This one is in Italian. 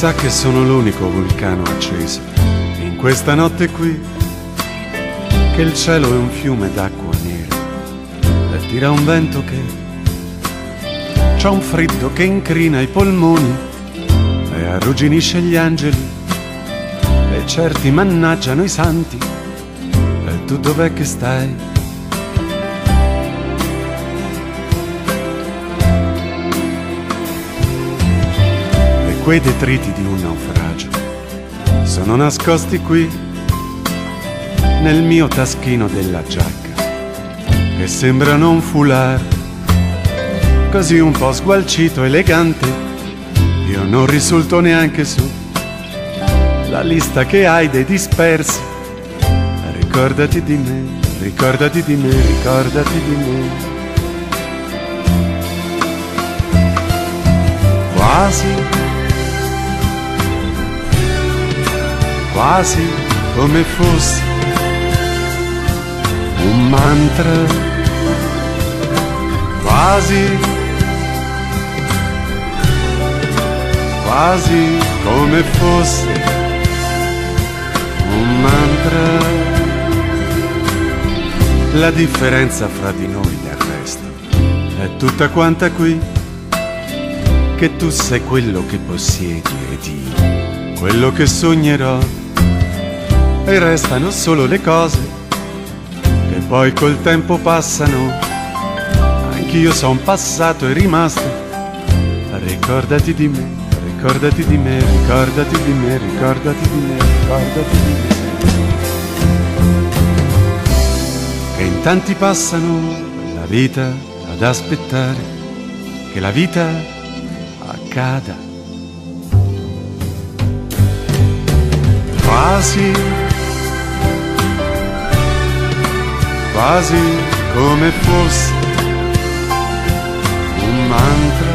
sa che sono l'unico vulcano acceso in questa notte qui, che il cielo è un fiume d'acqua nera e tira un vento che c'ha un freddo che incrina i polmoni e arrugginisce gli angeli e certi mannaggiano i santi e tu dov'è che stai? Quei detriti di un naufragio. Sono nascosti qui nel mio taschino della giacca che sembrano un foulard così un po' sgualcito, elegante io non risulto neanche su. La lista che hai dei dispersi ricordati di me, ricordati di me, ricordati di me. Quasi quasi come fosse un mantra, quasi, quasi come fosse un mantra. La differenza fra di noi del resto è tutta quanta qui, che tu sei quello che possiedi ed io quello che sognerò e restano solo le cose che poi col tempo passano. Anch'io son passato e rimasto. Ricordati di me, ricordati di me, ricordati di me, ricordati di me, ricordati di me. Che in tanti passano la vita ad aspettare che la vita accada. Quasi quasi come fosse un mantra